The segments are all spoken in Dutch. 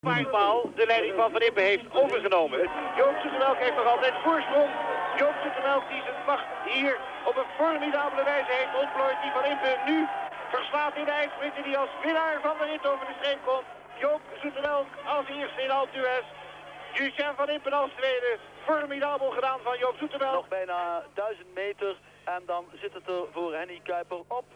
Paardpaal de leiding van Van Impe heeft overgenomen. Joop Zoetemelk heeft nog altijd voorsprong. Joop Zoetemelk die zijn macht hier op een formidabele wijze heeft ontplooid. Die Van Impe nu verslaat in de ijsprint die als winnaar van de rit over de streep komt. Joop Zoetemelk als eerste in d'Huez. Lucien Van Impe als tweede. Formidabel gedaan van Joop Zoetemelk. Nog bijna 1000 meter en dan zit het er voor Henny Kuiper op.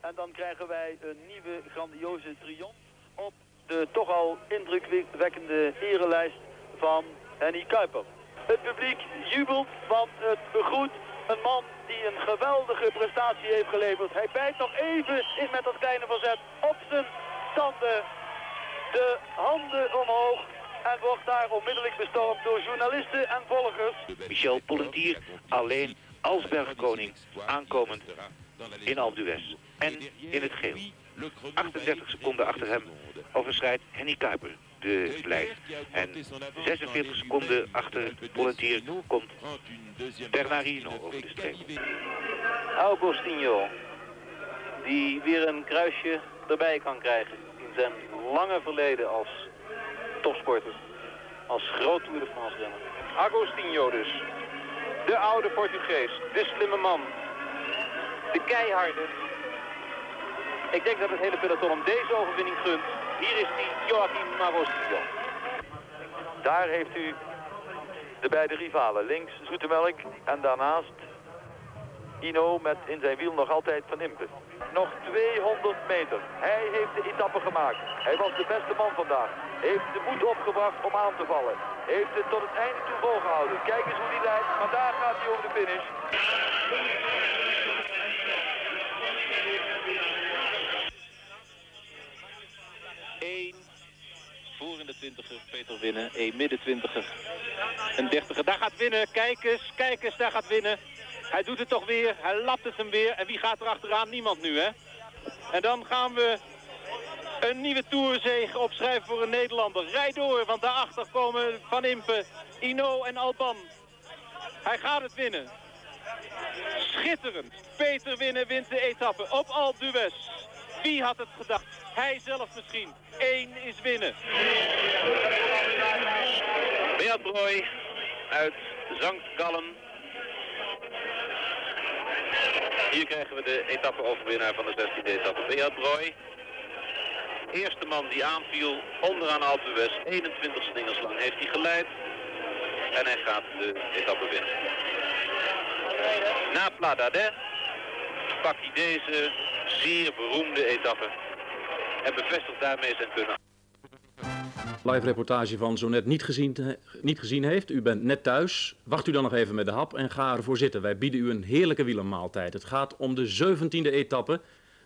En dan krijgen wij een nieuwe grandioze triomf op de toch al indrukwekkende erelijst van Henny Kuiper. Het publiek jubelt, want het begroet een man die een geweldige prestatie heeft geleverd. Hij bijt nog even in met dat kleine verzet op zijn tanden. De handen omhoog en wordt daar onmiddellijk bestormd door journalisten en volgers. Michel Pollentier alleen als bergkoning aankomend in Alpe. En in het geel. 38 seconden achter hem overschrijdt Henny Kuiper de lijst. En 46 seconden achter Pollentier komt Bernardino over de streep. Augustinho, die weer een kruisje erbij kan krijgen in zijn lange verleden als topsporter. Als groot Tour renner. Agostinho dus. De oude Portugees. De slimme man. De keiharde. Ik denk dat het hele peloton om deze overwinning gunt. Hier is die Joachim Agostinho. Daar heeft u de beide rivalen. Links Zoetemelk en daarnaast Ino met in zijn wiel nog altijd Van Impe. Nog 200 meter. Hij heeft de etappe gemaakt. Hij was de beste man vandaag. Heeft de moed opgebracht om aan te vallen. Heeft het tot het einde toe volgehouden. Kijk eens hoe die. Maar daar gaat hij over de finish. Voor in de twintiger, Peter winnen. Eén midden twintiger, een dertiger. Daar gaat winnen, kijk eens, kijk eens, daar gaat winnen. Hij doet het toch weer, hij lapt het hem weer. En wie gaat er achteraan? Niemand nu, hè? En dan gaan we een nieuwe toerzege opschrijven voor een Nederlander. Rijd door, want daarachter komen Van Impe, Ino en Alban. Hij gaat het winnen. Schitterend. Peter winnen wint de etappe op Alpe d'Huez. Wie had het gedacht? Hij zelf misschien. Eén is winnen. Beat uit Zankt Gallen. Hier krijgen we de etappe-overwinnaar van de 16e etappe. Beat Broy. Eerste man die aanviel onderaan Alpe d'Huez. 21 slingers lang heeft hij geleid. En hij gaat de etappe winnen. Na Pladadet pakt hij deze zeer beroemde etappe. En bevestigt daarmee zijn kunnen. Live reportage van zo net niet gezien, niet gezien heeft. U bent net thuis. Wacht u dan nog even met de hap en ga ervoor zitten. Wij bieden u een heerlijke wielermaaltijd. Het gaat om de 17e etappe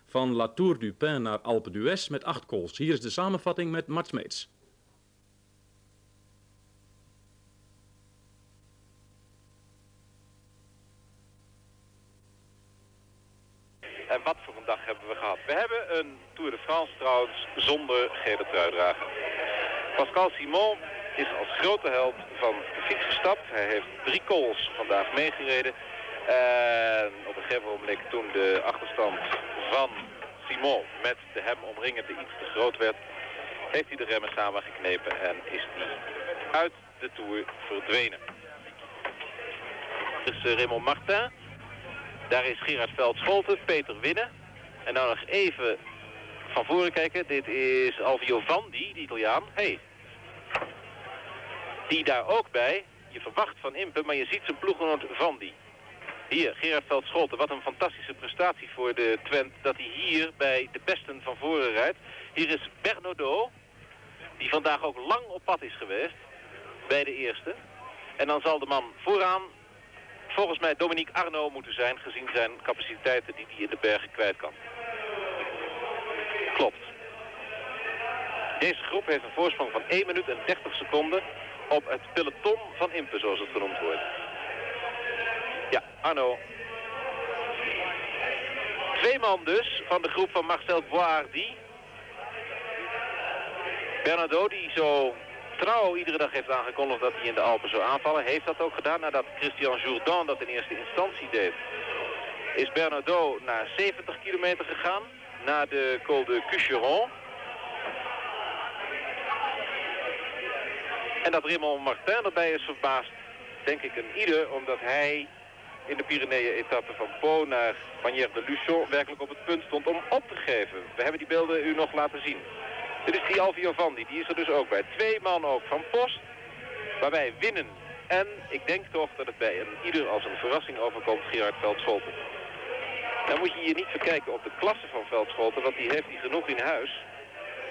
van La Tour du Pin naar Alpe d'Huez met acht calls. Hier is de samenvatting met Mart Smeets. En wat dag hebben we gehad? We hebben een Tour de France trouwens zonder gele truidrager. Pascal Simon is als grote held van de fiets gestapt. Hij heeft drie calls vandaag meegereden. En op een gegeven moment toen de achterstand van Simon met de hem omringende iets te groot werd, heeft hij de remmen samengeknepen en is hij uit de Tour verdwenen. Dus uh, Raymond Martin, daar is Gerard Veld Scholten, Peter Winnen. En nou nog even van voren kijken. Dit is Alvio Vandi, de Italiaan. Hey. Die daar ook bij. Je verwacht van Impe, maar je ziet zijn ploeggenoot Vandi. Hier, Gerard Veld Scholten. Wat een fantastische prestatie voor de Twent dat hij hier bij de besten van voren rijdt. Hier is Bernardo, die vandaag ook lang op pad is geweest. Bij de eerste. En dan zal de man vooraan volgens mij Dominique Arno moeten zijn, gezien zijn capaciteiten die hij in de bergen kwijt kan. Klopt. Deze groep heeft een voorsprong van 1 minuut en 30 seconden op het peloton van Impe, zoals het genoemd wordt. Ja, Arno. Twee man dus van de groep van Marcel Boardi. Bernardo, die zo trouw iedere dag heeft aangekondigd dat hij in de Alpen zou aanvallen. Heeft dat ook gedaan nadat Christian Jourdan dat in eerste instantie deed. Is Bernardo naar 70 kilometer gegaan. Na de Col de Cucheron. En dat Raymond Martin erbij is verbaasd, denk ik een ieder, omdat hij in de Pyreneeën-etappe van Po naar Manière de Luchon werkelijk op het punt stond om op te geven. We hebben die beelden u nog laten zien. Dit is die Vandi, die is er dus ook bij. Twee man ook van Post, waarbij winnen. En ik denk toch dat het bij een ieder als een verrassing overkomt Gerard Veldscholten. Dan moet je je niet verkijken op de klasse van Veldscholten, want die heeft hij genoeg in huis.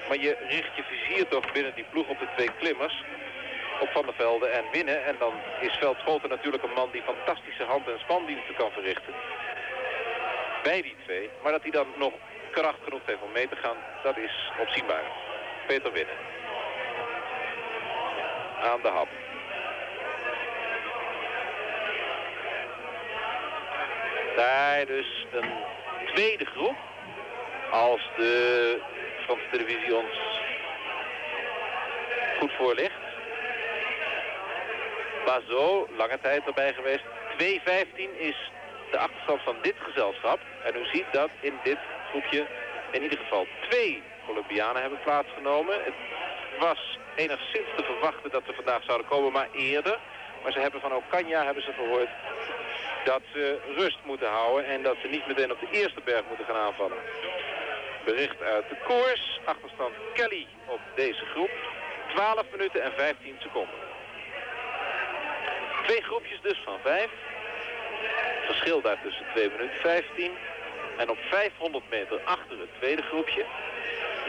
Maar je richt je vizier toch binnen die ploeg op de twee klimmers op Van der Velde en winnen. En dan is Veldscholten natuurlijk een man die fantastische hand- en spandiensten kan verrichten. Bij die twee. Maar dat hij dan nog kracht genoeg heeft om mee te gaan, dat is opzienbaar. Peter Winnen. Aan de hap. Daar dus een tweede groep. Als de Franse televisie ons goed voorligt. Bazo, lange tijd erbij geweest. 2.15 is de achterstand van dit gezelschap. En u ziet dat in dit groepje in ieder geval twee Colombianen hebben plaatsgenomen. Het was enigszins te verwachten dat ze vandaag zouden komen, maar eerder. Maar ze hebben van Ocaña hebben ze gehoord dat ze rust moeten houden en dat ze niet meteen op de eerste berg moeten gaan aanvallen. Bericht uit de koers. Achterstand Kelly op deze groep. 12 minuten en 15 seconden. Twee groepjes dus van vijf. Verschil daar tussen 2 minuten 15. En op 500 meter achter het tweede groepje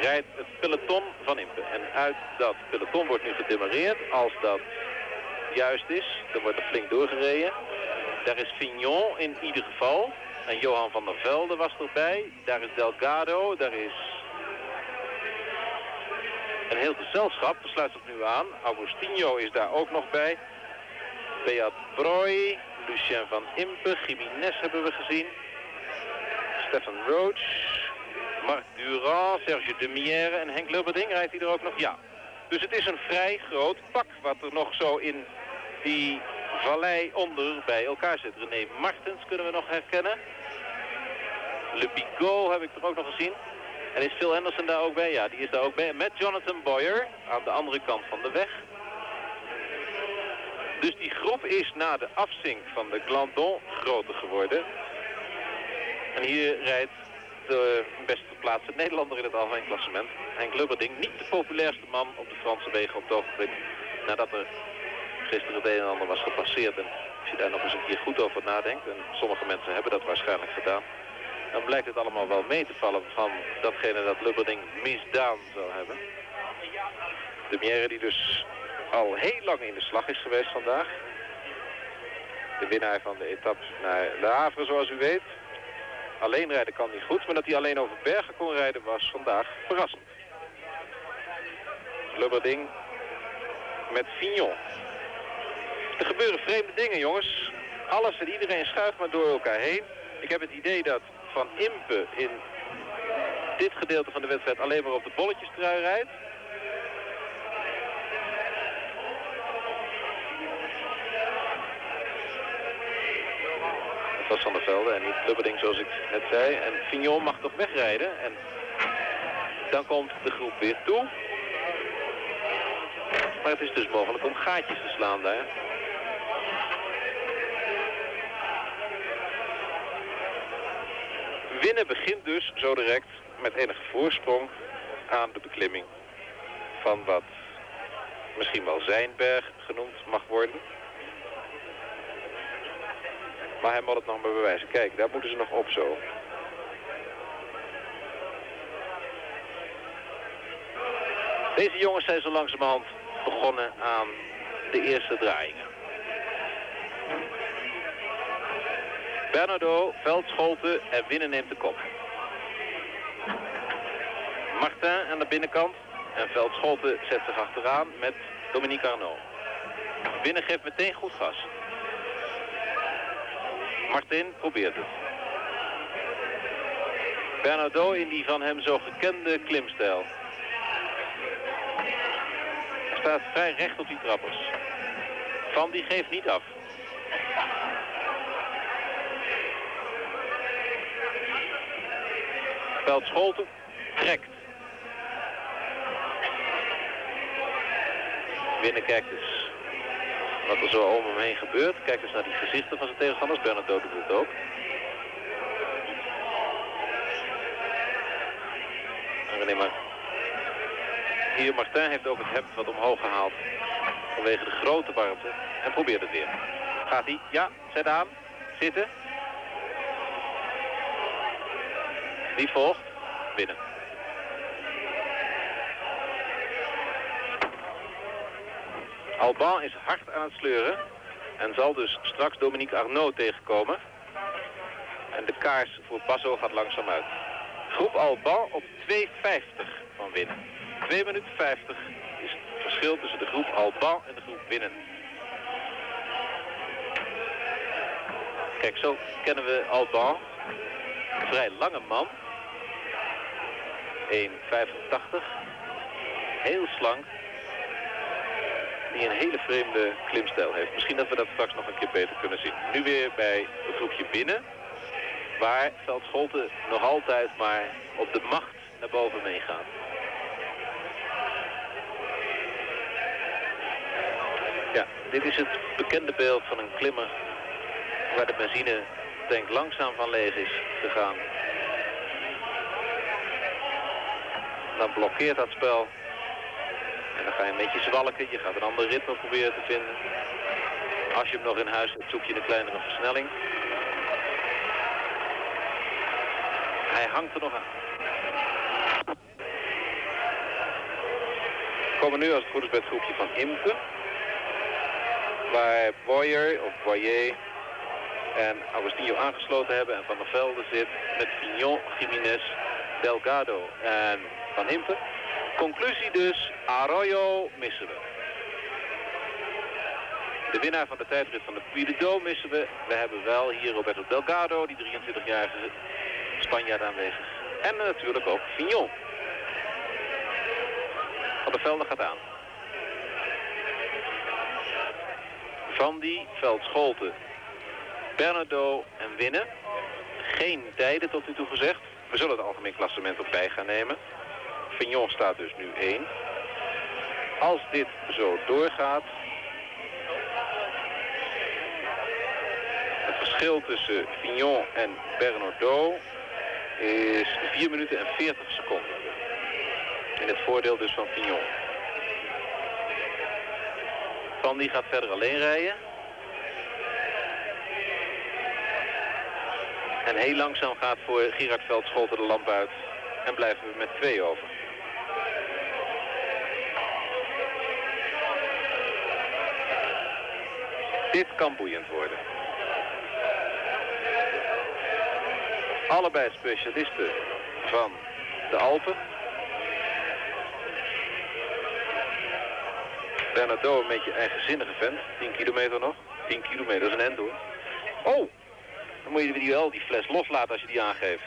rijdt het peloton van Impe. En uit dat peloton wordt nu gedemareerd. Als dat juist is, dan wordt er flink doorgereden. Daar is Fignon in ieder geval. En Johan van der Velde was erbij. Daar is Delgado. Daar is een heel gezelschap. Dat sluit zich nu aan. Agostinho is daar ook nog bij. Beat Broy. Lucien van Impe. Jiménez hebben we gezien. Stefan Roach. Marc Durand. Serge Demière. En Henk Lubberding rijdt hij er ook nog? Ja. Dus het is een vrij groot pak wat er nog zo in die vallei onder bij elkaar zit. René Martens kunnen we nog herkennen. Le Bigot heb ik er ook nog gezien. En is Phil Henderson daar ook bij? Ja, die is daar ook bij. Met Jonathan Boyer aan de andere kant van de weg. Dus die groep is na de afzink van de Glandon groter geworden. En hier rijdt de beste geplaatste Nederlander in het algemeen klassement. Henk Lubberding, niet de populairste man op de Franse wegen op het ogenblik. Nadat er gisteren het een en ander was gepasseerd. En als je daar nog eens een keer goed over nadenkt, en sommige mensen hebben dat waarschijnlijk gedaan, dan blijkt het allemaal wel mee te vallen van datgene dat Lubberding misdaan zou hebben. De Mière die dus al heel lang in de slag is geweest vandaag. De winnaar van de etappe naar de Havre zoals u weet. Alleen rijden kan niet goed, maar dat hij alleen over bergen kon rijden was vandaag verrassend. Lubberding met Fignon. Er gebeuren vreemde dingen, jongens. Alles en iedereen schuift maar door elkaar heen. Ik heb het idee dat Van Impe in dit gedeelte van de wedstrijd alleen maar op de bolletjestrui rijdt. Het was Van der Velde en niet Lubberding zoals ik net zei. En Fignon mag toch wegrijden. En dan komt de groep weer toe. Maar het is dus mogelijk om gaatjes te slaan daar. Winnen begint dus zo direct met enige voorsprong aan de beklimming van wat misschien wel Zijnberg genoemd mag worden. Maar hij moet het nog maar bewijzen. Kijk, daar moeten ze nog op zo. Deze jongens zijn zo langzamerhand begonnen aan de eerste draaiingen. Bernardo, Veldscholte en Winnen neemt de kop. Martin aan de binnenkant en Veldscholte zet zich achteraan met Dominique Arnaud. Winnen geeft meteen goed gas. Martin probeert het. Bernardo in die van hem zo gekende klimstijl. Hij staat vrij recht op die trappers. Van die geeft niet af. Veld Scholten trekt. Winnen kijkt dus wat er zo om hem heen gebeurt. Kijk dus naar die gezichten van zijn tegenstanders. Bernardo doet het ook. René maar. Hier, Martin heeft ook het hemd wat omhoog gehaald. Vanwege de grote warmte. En probeert het weer. Gaat hij? Ja, zet aan. Zitten. Wie volgt? Binnen. Alban is hard aan het sleuren. En zal dus straks Dominique Arnaud tegenkomen. En de kaars voor Basso gaat langzaam uit. Groep Alban op 2,50 van winnen. 2 minuten 50 is het verschil tussen de groep Alban en de groep winnen. Kijk, zo kennen we Alban. Een vrij lange man. 1,85. Heel slank. Die een hele vreemde klimstijl heeft. Misschien dat we dat straks nog een keer beter kunnen zien. Nu weer bij het groepje binnen. Waar Veldscholten nog altijd maar op de macht naar boven meegaat. Ja, dit is het bekende beeld van een klimmer waar de benzine tank langzaam van leeg is gegaan. Dan blokkeert dat spel. En dan ga je een beetje zwalken. Je gaat een ander ritme proberen te vinden. Als je hem nog in huis hebt, zoek je een kleinere versnelling. Hij hangt er nog aan. We komen nu als het goed is bij het groepje van Imke. Waar Boyer of Boyer en Agostinho aangesloten hebben. En Van der Velde zit met Vignon, Jiménez, Delgado en Van Impe. Conclusie dus, Arroyo missen we. De winnaar van de tijdrit van de Puy de Dôme missen we. We hebben wel hier Roberto Delgado, die 23-jarige Spanjaard aanwezig. En natuurlijk ook Vignon. Van der Velde gaat aan. Van die Veldscholten, Bernardo en Winnen. Geen tijden tot nu toe gezegd. We zullen het algemeen klassement op bij gaan nemen. Vignon staat dus nu 1. Als dit zo doorgaat... Het verschil tussen Vignon en Bernardo is 4 minuten en 40 seconden. In het voordeel dus van Vignon. Van gaat verder alleen rijden. En heel langzaam gaat voor Gerard Veldscholten de lamp uit. En blijven we met twee over. Dit kan boeiend worden. Allebei specialisten van de Alpen. Bernardo een beetje eigenzinnige vent. 10 kilometer nog. 10 kilometer is een end hoor. Oh! Dan moet je die wel die fles loslaten als je die aangeeft.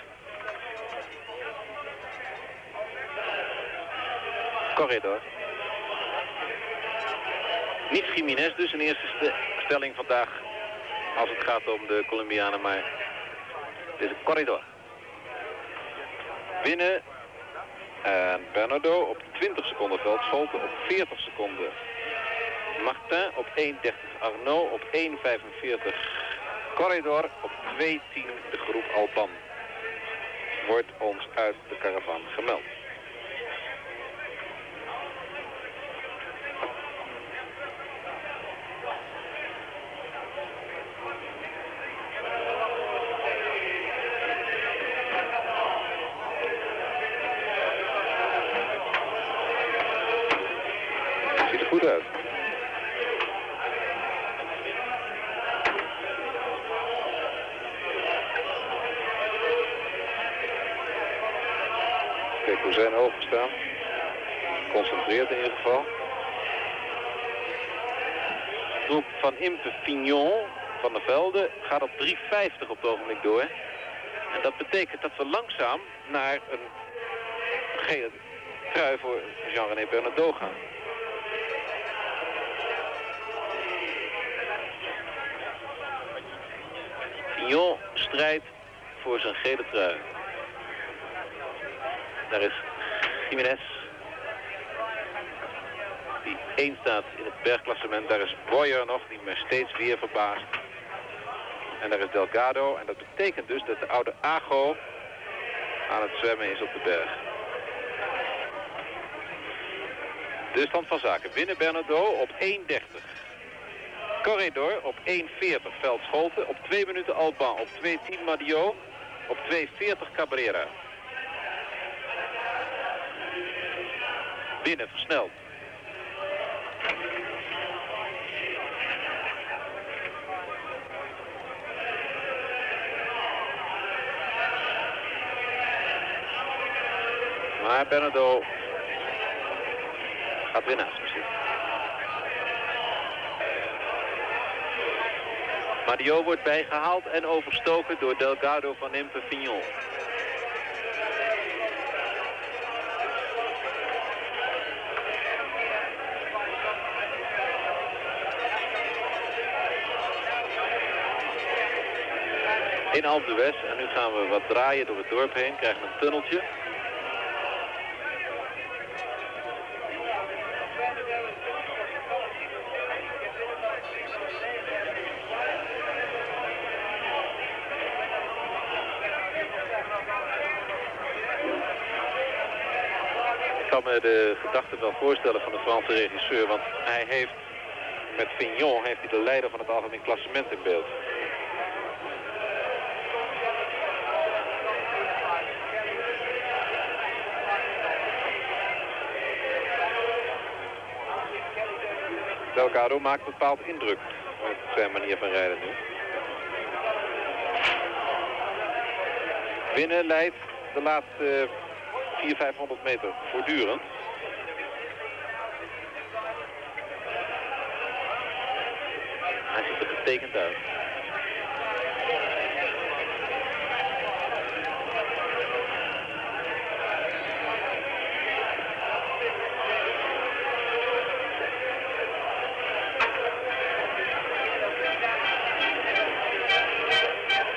Corridor. Niet Jiménez dus in eerste stelling vandaag als het gaat om de Colombianen, maar het is een corridor. Binnen en Bernardo op 20 seconden veld, Scholten op 40 seconden. Martin op 1.30, Arnaud op 1.45. Corridor op 2.10 de groep Alban. Wordt ons uit de caravan gemeld. Impe Fignon van der Velde gaat op 3.50 op het ogenblik door. En dat betekent dat we langzaam naar een gele trui voor Jean-René Bernardo gaan. Fignon strijdt voor zijn gele trui. Daar is Jiménez. Die 1 staat in het bergklassement. Daar is Boyer nog, die me steeds weer verbaast. En daar is Delgado. En dat betekent dus dat de oude Ago aan het zwemmen is op de berg. De stand van zaken. Winnen Bernardo op 1.30. Corridor op 1.40 Veld Scholten. Op 2 minuten Alban. Op 2.10 Madio. Op 2.40 Cabrera. Binnen versneld. Maar Bernardo gaat weer naast. Mario wordt bijgehaald en overstoken door Delgado van Impe Fignon. In Alpe d'Huez en nu gaan we wat draaien door het dorp heen, krijgen een tunneltje. De gedachte wel voorstellen van de Franse regisseur, want hij heeft met Vignon heeft hij de leider van het algemeen klassement in beeld. Delgado maakt bepaald indruk met zijn manier van rijden nu. Winnen leidt de laatste 400, 500 meter voortdurend. Hij ziet er getekend uit.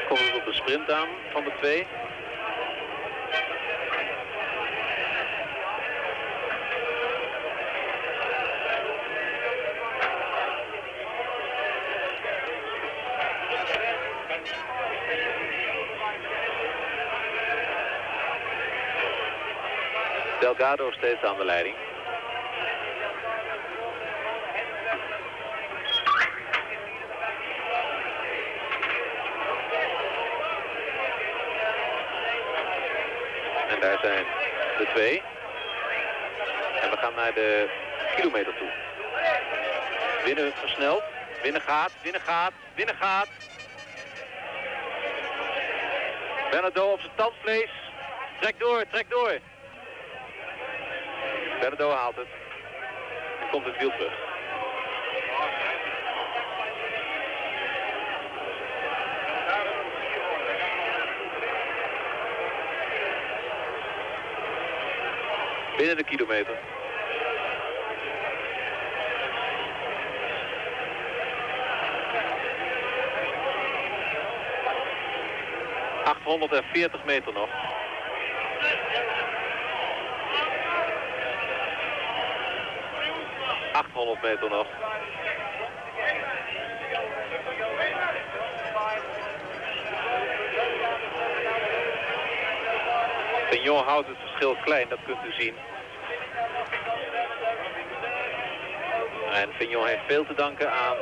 Komt op de sprint aan van de twee. Delgado steeds aan de leiding. En daar zijn de twee. En we gaan naar de kilometer toe. Winnen versneld. Winnen gaat, winnen gaat, winnen gaat. Bernardo op zijn tandvlees. Trek door, trek door. Bernardo haalt het. En komt het wiel terug. Binnen de kilometer. ...840 meter nog. ...800 meter nog. Vignon houdt het verschil klein, dat kunt u zien. En Vignon heeft veel te danken aan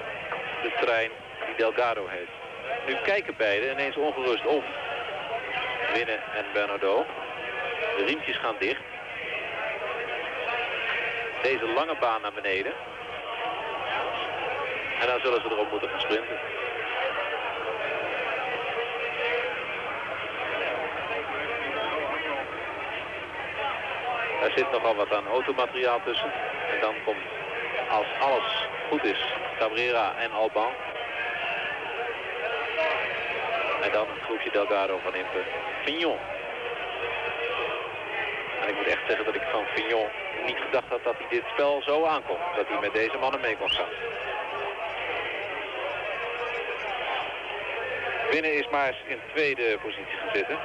de trein die Delgado heeft. Nu kijken beiden ineens ongerust om. Winnen en Bernardo. De riempjes gaan dicht. Deze lange baan naar beneden. En dan zullen ze erop moeten gaan sprinten. Er zit nogal wat aan automateriaal tussen. En dan komt, als alles goed is, Cabrera en Alban. En dan een groepje Delgado van Impe. Fignon. Moet echt zeggen dat ik van Fignon niet gedacht had dat hij dit spel zo aankomt. Dat hij met deze mannen mee kon staan. Binnen is maar in tweede positie gaan zitten.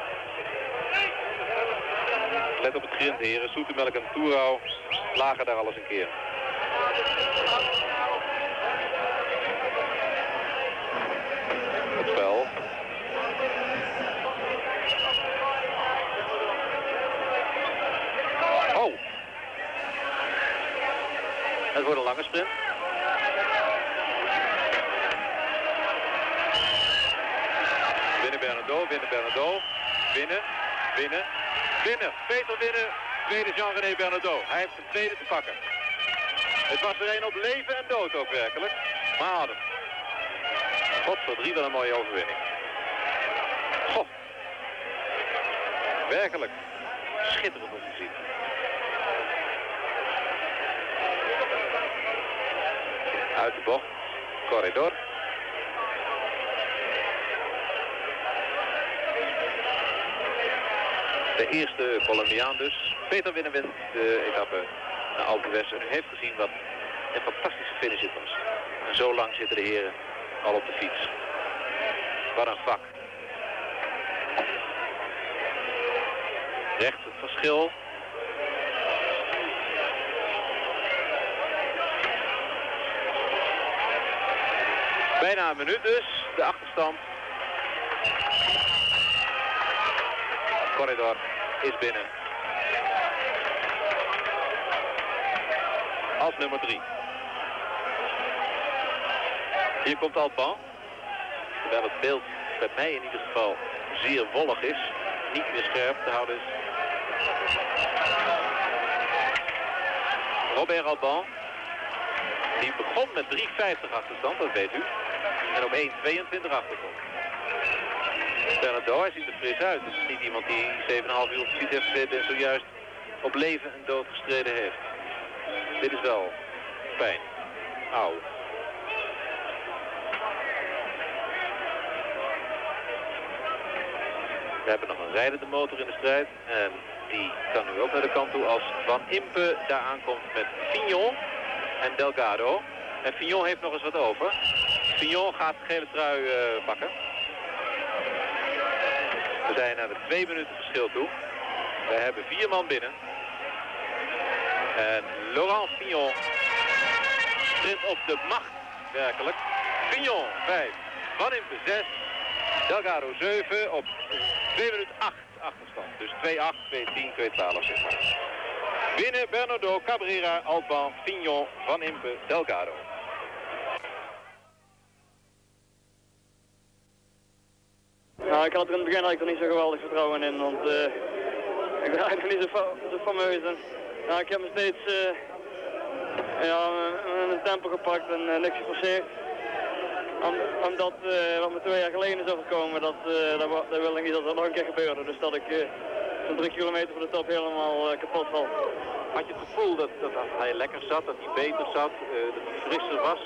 Let op het grind, heren. Zoetemelk en Toerau lagen daar alles een keer. Het spel. Oh. Wordt een lange sprint. Winnen Bernardo, winnen Bernardo. Winnen, winnen, winnen. Peter winnen. Tweede Jean-René Bernardo. Hij heeft de tweede te pakken. Het was er een op leven en dood ook werkelijk. Maar hadden. God voor drie wel een mooie overwinning. Goh. Werkelijk. Schitterend om te zien. Uit de bocht. Corridor. De eerste Colombiaan dus. Peter Winnen wint de etappe naar Alpe. En u heeft gezien wat een fantastische finish het was. En zo lang zitten de heren al op de fiets. Wat een vak. Rechts het verschil. Bijna een minuut dus, de achterstand. Corridor is binnen. Als nummer 3. Hier komt Alban. Terwijl het beeld bij mij in ieder geval zeer wollig is. Niet meer scherp te houden is. Robert Alban. Die begon met 3,50 achterstand, dat weet u. En op 1,22 achterkomt. Bernardo, hij ziet er fris uit. Het is niet iemand die 7,5 uur op fiets heeft gezeten en zojuist op leven en dood gestreden heeft. Dit is wel pijn. Auw. We hebben nog een rijdende motor in de strijd. En die kan nu ook naar de kant toe als Van Impe daar aankomt met Fignon en Delgado. En Fignon heeft nog eens wat over. Fignon gaat de gele trui uh, pakken. We zijn naar de twee minuten verschil toe. We hebben vier man binnen. En Laurent Fignon sprint op de macht, werkelijk. Fignon 5, Van Impe 6, Delgado 7 op 2 minuten 8 achterstand. Dus 2-8, 2-10, 2-12 zeg maar. Binnen Bernardo, Cabrera, Alban, Fignon, Van Impe, Delgado. Nou, ik had er in het begin eigenlijk niet zo geweldig vertrouwen in, want uh, ik ben eigenlijk niet zo, zo fameus. En, nou, ik heb me steeds uh, ja, een tempo gepakt en uh, niks geforceerd. Om, omdat uh, wat me twee jaar geleden is overkomen, dat, dat, dat wil ik niet dat dat nog een keer gebeurde. Dus dat ik zo'n drie kilometer voor de top helemaal kapot val. Had je het gevoel dat, dat hij lekker zat, dat hij beter zat, dat hij frisser was?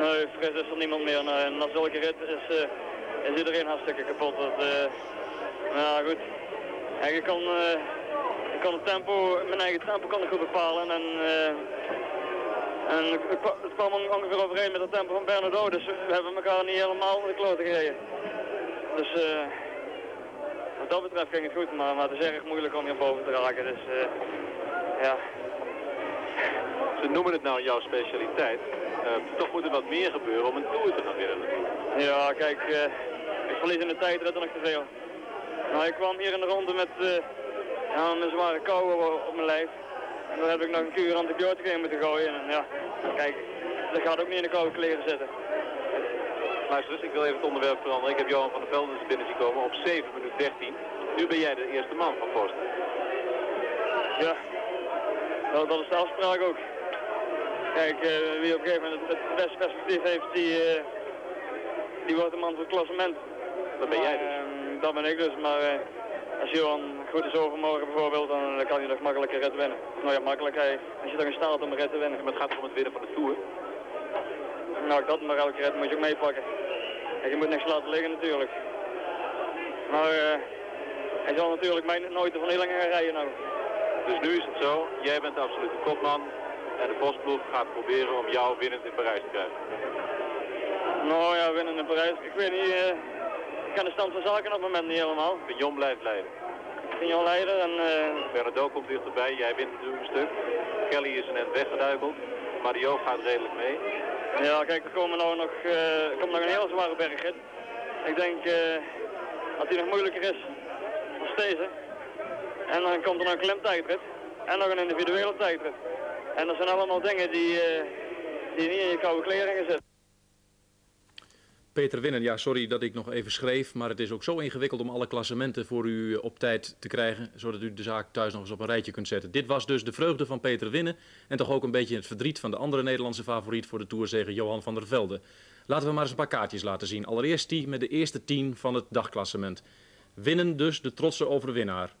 Nee, fris is er niemand meer. Nee, na zulke rit is is iedereen hartstikke kapot. Dat, uh, nou goed. En ik kan, uh, ik kan het tempo, mijn eigen tempo kan ik goed bepalen. En, uh, en het kwam ongeveer overeen met het tempo van Bernardo. Dus we hebben elkaar niet helemaal de kloten gereden. Dus uh, wat dat betreft ging het goed, maar, maar het is erg moeilijk om hier boven te raken. Dus ja. Ze noemen het nou jouw specialiteit. Toch moet er wat meer gebeuren om een tour te gaan winnen. Ja, kijk, uh, ik verlies in de tijd dat er nog te veel. Nou, ik kwam hier in de ronde met uh, ja, een zware kou op mijn lijf. En dan heb ik nog een kuur antibiotica in moeten gooien. En ja, kijk, dat gaat ook niet in de koude kleren zitten. Luister eens, ik wil even het onderwerp veranderen. Ik heb Johan van der Velde dus binnen zien komen op 7 minuten 13. Nu ben jij de eerste man van Forst. Ja, nou, dat is de afspraak ook. Kijk, uh, wie op een gegeven moment het, beste perspectief heeft, die, uh, die wordt de man van het klassement. Dat ben jij dus. Uh, dat ben ik dus, maar als Johan goed is overmorgen bijvoorbeeld, dan, kan hij nog makkelijker rit winnen. Nou ja, makkelijk, hij, als je toch in staat om een rit te winnen. Maar het gaat om het winnen van de Tour. Nou, dat maar elke rit moet je ook meepakken. En je moet niks laten liggen natuurlijk. Maar hij zal natuurlijk mij nooit van heel lang gaan rijden nou. Dus nu is het zo, jij bent de absolute kopman en de Bosploeg gaat proberen om jou winnend in Parijs te krijgen. Nou ja, winnen in Parijs. Ik weet niet, uh, ik ken de stand van zaken op het moment niet helemaal. Pignon blijft leiden. Pignon leider en uh... Bernardo komt dichterbij, jij wint natuurlijk een stuk. Kelly is een net weggeduikeld. Mario gaat redelijk mee. Ja, kijk, er komen nou nog, uh, komt nog een heel zware berg in. Ik denk dat die nog moeilijker is als deze. En dan komt er nog een klimtijdrit. En nog een individuele tijdrit. En dat zijn allemaal dingen die, uh, die niet in je koude kleren zitten. Peter Winnen, ja sorry dat ik nog even schreef, maar het is ook zo ingewikkeld om alle klassementen voor u op tijd te krijgen, zodat u de zaak thuis nog eens op een rijtje kunt zetten. Dit was dus de vreugde van Peter Winnen en toch ook een beetje het verdriet van de andere Nederlandse favoriet voor de Tourzege Johan van der Velde. Laten we maar eens een paar kaartjes laten zien. Allereerst die met de eerste tien van het dagklassement. Winnen dus de trotse overwinnaar.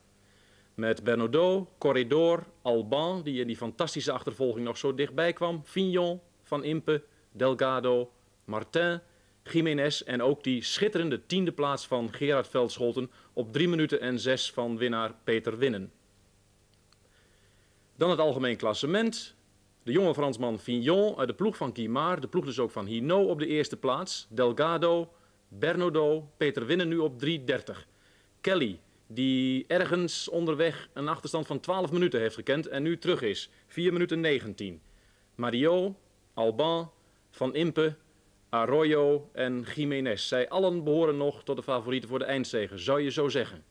Met Bernardo, Corridor, Alban, die in die fantastische achtervolging nog zo dichtbij kwam, Fignon, Van Impe, Delgado, Martin, Jiménez en ook die schitterende tiende plaats van Gerard Veldscholten op 3 minuten en 6 van winnaar Peter Winnen. Dan het algemeen klassement. De jonge Fransman Fignon uit de ploeg van Guimard, de ploeg dus ook van Hinault op de eerste plaats. Delgado, Bernardo, Peter Winnen nu op 3.30. Kelly, die ergens onderweg een achterstand van 12 minuten heeft gekend en nu terug is. 4 minuten 19. Mario, Alban, Van Impe, Arroyo en Jiménez. Zij allen behoren nog tot de favorieten voor de eindzege, zou je zo zeggen.